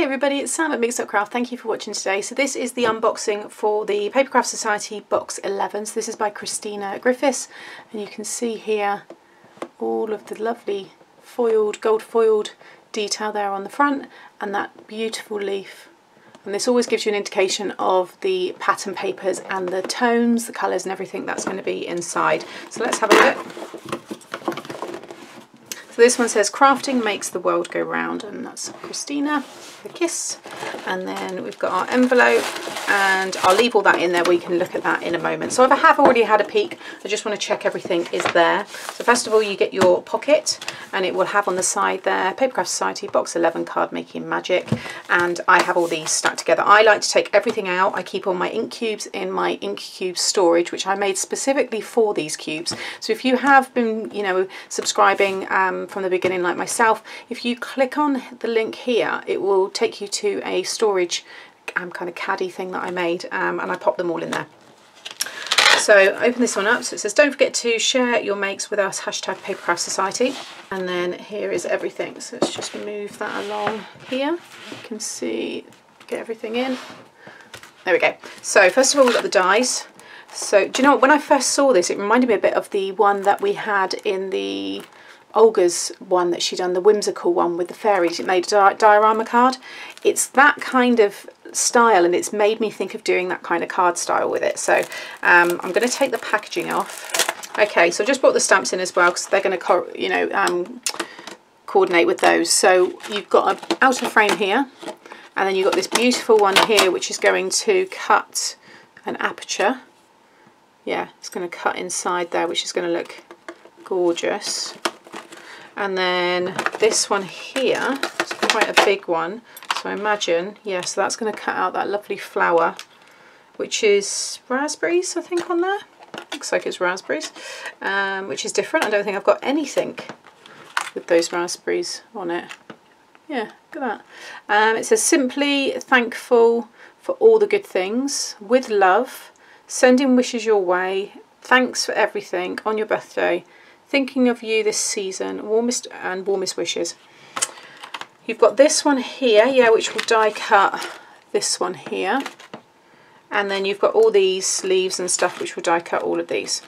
Hi everybody, it's Sam at Mixed Up Craft. Thank you for watching today. So this is the unboxing for the Papercraft Society Box 11. So this is by Christina Griffiths and you can see here all of the lovely foiled, gold foiled detail there on the front and that beautiful leaf. And this always gives you an indication of the pattern papers and the tones, the colours and everything that's going to be inside. So let's have a look. So this one says crafting makes the world go round and that's Christina the kiss. And then we've got our envelope and I'll leave all that in there. We can look at that in a moment. So if I have already had a peek I just want to check everything is there. So first of all you get your pocket and it will have on the side there Papercraft Society box 11 card making magic. And I have all these stacked together. I like to take everything out. I keep all my ink cubes in my ink cube storage which I made specifically for these cubes. So if you have been you know subscribing um, from the beginning like myself if you click on the link here it will take you to a storage um, kind of caddy thing that I made um, and I popped them all in there. So open this one up. So it says, don't forget to share your makes with us, hashtag Papercraft Society. And then here is everything. So let's just move that along here. You can see, get everything in. There we go. So first of all, we've got the dies. So do you know what, when I first saw this, it reminded me a bit of the one that we had in the Olga's one that she done, the whimsical one with the fairies. It made a diorama card. It's that kind of style and it's made me think of doing that kind of card style with it. So um, I'm going to take the packaging off. Okay, so I just brought the stamps in as well because they're going to, you know, um, coordinate with those. So you've got an outer frame here and then you've got this beautiful one here which is going to cut an aperture. Yeah, it's going to cut inside there which is going to look gorgeous and then this one here is quite a big one. So I imagine yes yeah, so that's going to cut out that lovely flower which is raspberries I think on there. Looks like it's raspberries. Um, which is different. I don't think I've got anything with those raspberries on it. Yeah look at that. Um, it says simply thankful for all the good things. With love sending wishes your way. Thanks for everything on your birthday Thinking of you this season, warmest and warmest wishes. You've got this one here, yeah, which will die cut this one here. And then you've got all these leaves and stuff which will die cut all of these.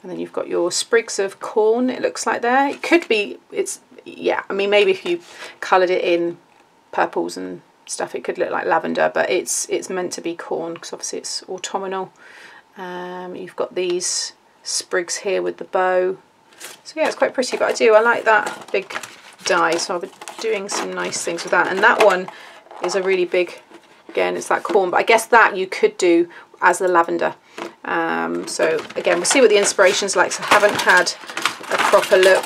And then you've got your sprigs of corn, it looks like there. It could be, it's, yeah, I mean, maybe if you coloured it in purples and stuff, it could look like lavender, but it's it's meant to be corn because obviously it's autumnal. Um, you've got these sprigs here with the bow. So yeah, it's quite pretty, but I do, I like that big die, so I'll be doing some nice things with that. And that one is a really big, again, it's that corn, but I guess that you could do as the lavender. Um, so again, we'll see what the inspiration's like. So I haven't had a proper look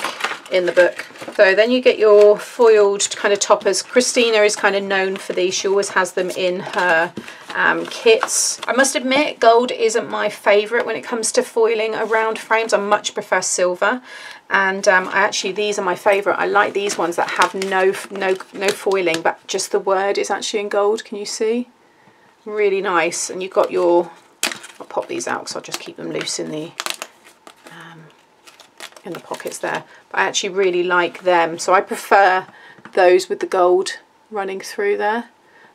in the book. So then you get your foiled kind of toppers. Christina is kind of known for these. She always has them in her um, kits. I must admit gold isn't my favourite when it comes to foiling around frames. I much prefer silver and um, I actually these are my favourite. I like these ones that have no, no, no foiling but just the word is actually in gold. Can you see? Really nice and you've got your, I'll pop these out because I'll just keep them loose in the um, in the pockets there. But I actually really like them so I prefer those with the gold running through there.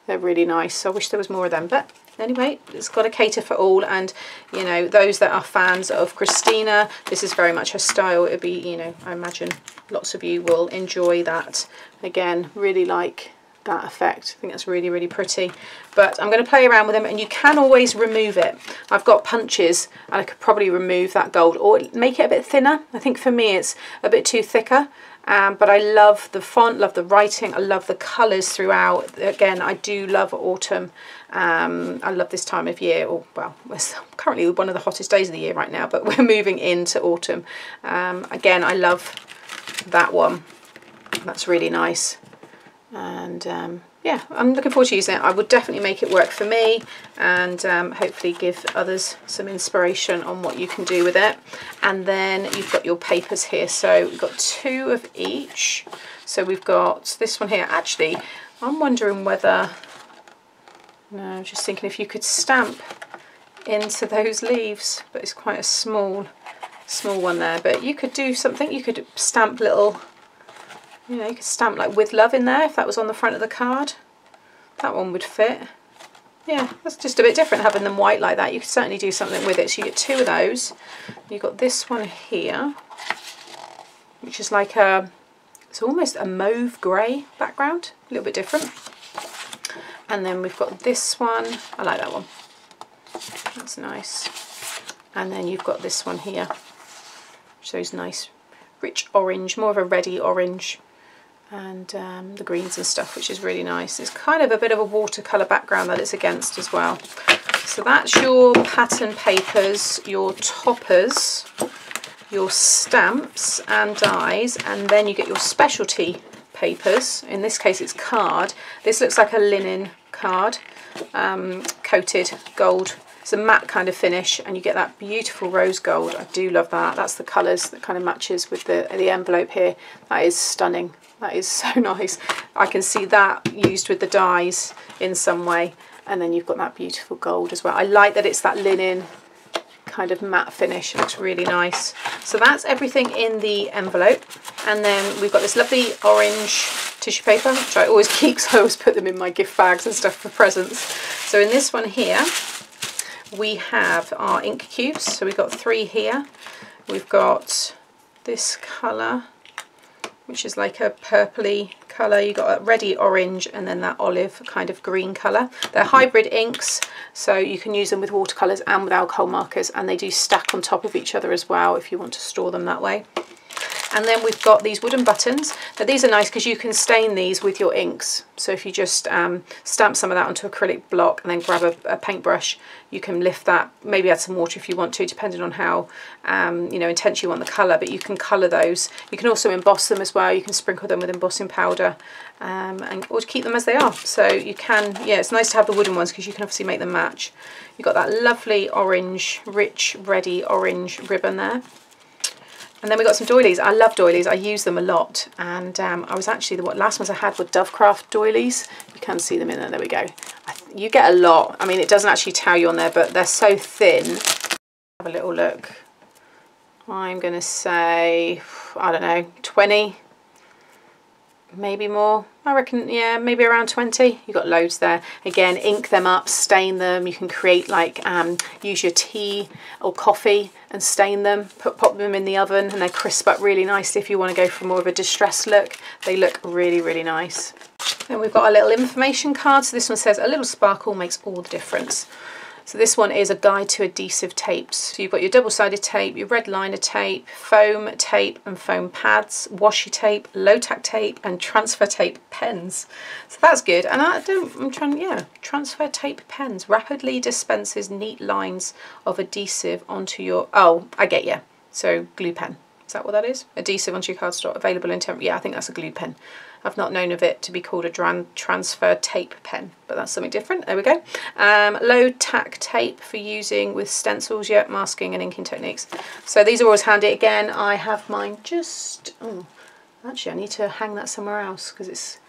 They're really nice. I wish there was more of them. But anyway, it's got to cater for all. And, you know, those that are fans of Christina, this is very much her style. It'll be, you know, I imagine lots of you will enjoy that. Again, really like that effect. I think that's really, really pretty. But I'm going to play around with them and you can always remove it. I've got punches and I could probably remove that gold or make it a bit thinner. I think for me it's a bit too thicker. Um, but I love the font, love the writing, I love the colours throughout. Again, I do love autumn. Um, I love this time of year, or well, it's currently one of the hottest days of the year right now, but we're moving into autumn. Um, again, I love that one. That's really nice. And um, yeah, I'm looking forward to using it. I would definitely make it work for me and um, hopefully give others some inspiration on what you can do with it. And then you've got your papers here. So we've got two of each. So we've got this one here. Actually, I'm wondering whether, no, I'm just thinking if you could stamp into those leaves, but it's quite a small, small one there. But you could do something, you could stamp little You know, you could stamp like with love in there if that was on the front of the card. That one would fit. Yeah, that's just a bit different having them white like that. You could certainly do something with it. So you get two of those. You've got this one here, which is like a, it's almost a mauve grey background, a little bit different. And then we've got this one, I like that one. That's nice. And then you've got this one here, which shows nice rich orange, more of a reddy orange and um, the greens and stuff which is really nice. It's kind of a bit of a watercolour background that it's against as well. So that's your pattern papers, your toppers, your stamps and dies and then you get your specialty papers. In this case it's card. This looks like a linen card um, coated gold it's a matte kind of finish and you get that beautiful rose gold. I do love that. That's the colours that kind of matches with the, the envelope here. That is stunning. That is so nice. I can see that used with the dies in some way. And then you've got that beautiful gold as well. I like that it's that linen kind of matte finish. Looks really nice. So that's everything in the envelope. And then we've got this lovely orange tissue paper, which I always keep, because I always put them in my gift bags and stuff for presents. So in this one here, we have our ink cubes. So we've got three here. We've got this colour, which is like a purpley colour. You've got a reddy orange and then that olive kind of green colour. They're hybrid inks, so you can use them with watercolours and with alcohol markers, and they do stack on top of each other as well if you want to store them that way. And then we've got these wooden buttons. Now these are nice because you can stain these with your inks. So if you just um, stamp some of that onto acrylic block and then grab a, a, paintbrush, you can lift that, maybe add some water if you want to, depending on how um, you know intense you want the colour, but you can colour those. You can also emboss them as well. You can sprinkle them with embossing powder um, and or keep them as they are. So you can, yeah, it's nice to have the wooden ones because you can obviously make them match. You've got that lovely orange, rich, ready orange ribbon there. And then we got some doilies. I love doilies. I use them a lot. And um, I was actually, the what, last ones I had were Dovecraft doilies. You can see them in there. There we go. you get a lot. I mean, it doesn't actually tell you on there, but they're so thin. Have a little look. I'm going to say, I don't know, 20, maybe more. I reckon, yeah, maybe around 20. You've got loads there. Again, ink them up, stain them. You can create like, um, use your tea or coffee and stain them, put pop them in the oven and they crisp up really nicely if you want to go for more of a distressed look. They look really, really nice. Then we've got a little information card. So this one says, a little sparkle makes all the difference. So this one is a guide to adhesive tapes. So you've got your double-sided tape, your red liner tape, foam tape and foam pads, washi tape, low-tack tape and transfer tape pens. So that's good. And I don't, I'm trying, yeah, transfer tape pens. Rapidly dispenses neat lines of adhesive onto your, oh, I get you. So glue pen. Is that what that is? Adhesive onto your cardstock, available in temp. Yeah, I think that's a glue pen. I've not known of it to be called a transfer tape pen, but that's something different. There we go. Um, low tack tape for using with stencils, yet masking and inking techniques. So these are always handy. Again, I have mine just, oh, actually I need to hang that somewhere else because it's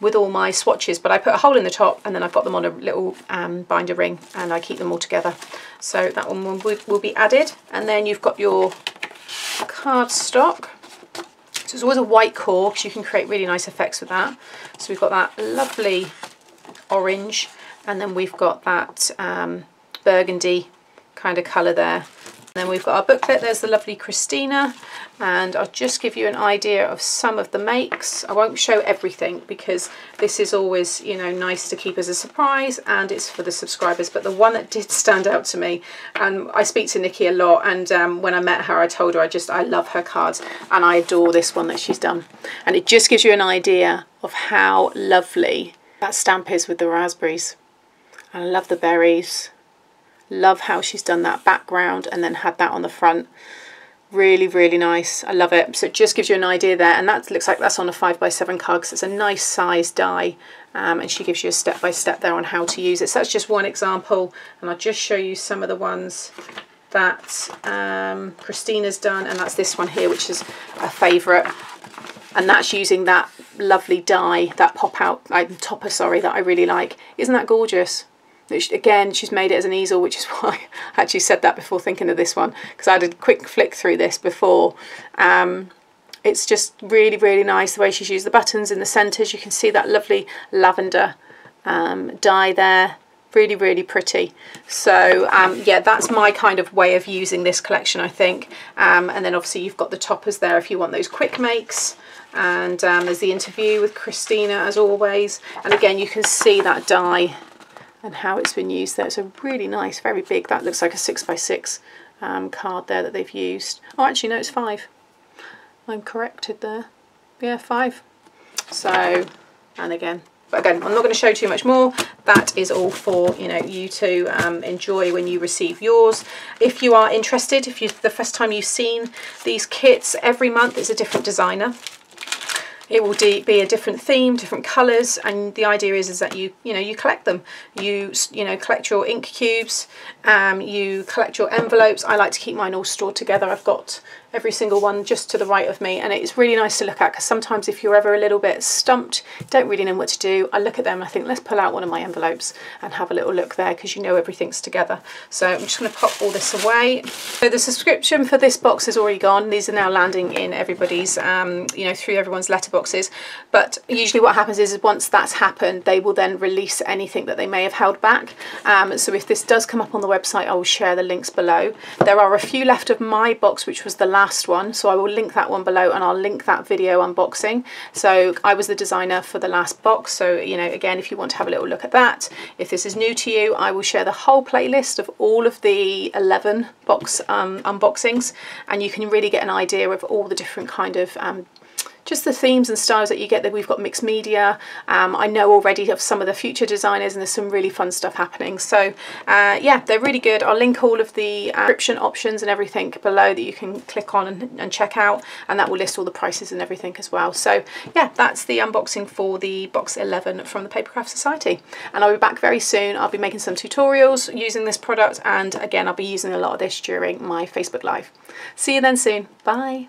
with all my swatches, but I put a hole in the top and then I've got them on a little um, binder ring and I keep them all together. So that one will, will be added. And then you've got your cardstock so it's always a white core because you can create really nice effects with that. So we've got that lovely orange and then we've got that um, burgundy kind of colour there then we've got our booklet, there's the lovely Christina, and I'll just give you an idea of some of the makes. I won't show everything because this is always, you know, nice to keep as a surprise and it's for the subscribers. But the one that did stand out to me, and I speak to Nikki a lot, and um, when I met her, I told her I just, I love her cards and I adore this one that she's done. And it just gives you an idea of how lovely that stamp is with the raspberries. I love the berries Love how she's done that background and then had that on the front. Really, really nice. I love it. So it just gives you an idea there. And that looks like that's on a 5x7 card because it's a nice size die. Um, and she gives you a step-by-step -step there on how to use it. So that's just one example. And I'll just show you some of the ones that um, Christina's done. And that's this one here, which is a favourite. And that's using that lovely die, that pop-out, like, topper, sorry, that I really like. Isn't that gorgeous? Again, she's made it as an easel, which is why I actually said that before thinking of this one, because I had a quick flick through this before. Um, it's just really, really nice the way she's used the buttons in the centres. You can see that lovely lavender um, dye there. Really, really pretty. So um, yeah, that's my kind of way of using this collection, I think. Um, and then obviously you've got the toppers there if you want those quick makes. And um, there's the interview with Christina as always. And again, you can see that die and how it's been used there. A really nice, very big, that looks like a six by six um, card there that they've used. Oh, actually, no, it's five. I'm corrected there. Yeah, five. So, and again, but again, I'm not going to show too much more. That is all for you know you to um, enjoy when you receive yours. If you are interested, if you the first time you've seen these kits, every month it's a different designer it will be a different theme different colors and the idea is is that you you know you collect them. You you know collect your ink cubes um, you collect your envelopes. I like to keep mine all stored together. I've got every single one just to the right of me and it's really nice to look at because sometimes if you're ever a little bit stumped don't really know what to do. I look at them and I think let's pull out one of my envelopes and have a little look there because you know everything's together. So I'm just going to pop all this away. So the subscription for this box is already gone. These are now landing in everybody's um, you know through everyone's letterboxes. But usually what happens is, is once that's happened they will then release anything that they may have held back. Um, so if this does come up on the website I will share the links below. There are a few left of my box which was the last last one so I will link that one below and I'll link that video unboxing. So I was the designer for the last box so you know again if you want to have a little look at that if this is new to you I will share the whole playlist of all of the 11 box um, unboxings and you can really get an idea of all the different kind of um, just the themes and styles that you get that we've got mixed media. Um, I know already of some of the future designers and there's some really fun stuff happening. So uh, yeah, they're really good. I'll link all of the uh, description options and everything below that you can click on and, and check out and that will list all the prices and everything as well. So yeah, that's the unboxing for the box 11 from the Papercraft Society. And I'll be back very soon. I'll be making some tutorials using this product and again, I'll be using a lot of this during my Facebook Live. See you then soon. Bye.